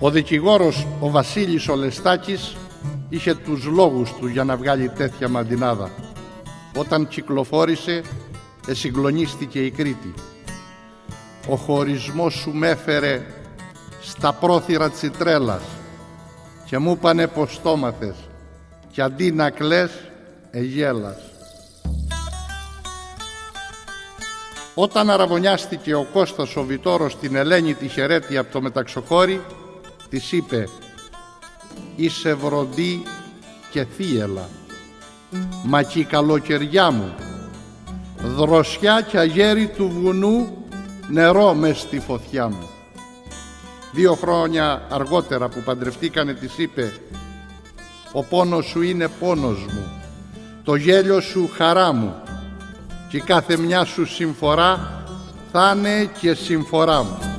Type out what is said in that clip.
Ο δικηγόρος ο Βασίλης Ολεστάκης είχε τους λόγους του για να βγάλει τέτοια μαντινάδα. Όταν κυκλοφόρησε εσυγκλονίστηκε η Κρήτη. Ο χωρισμός σου με έφερε στα πρόθυρα της τρέλας και μου είπανε πως το μάθες και αντί να κλαις εγέλας. Όταν αραβωνιάστηκε ο Κώστας ο Βιτόρος στην Ελένη τη Χερέτη από το μεταξοχώρι της είπε «Είσαι βροντί και θύελα, μα κι η καλοκαιριά μου, δροσιά και αγέρι του βουνού, νερό μες στη φωτιά μου». Δύο χρόνια αργότερα που παντρευτήκανε της είπε «Ο πόνος σου είναι πόνος μου, το γέλιο σου χαρά μου και κάθε μια σου συμφορά θα είναι και συμφορά μου».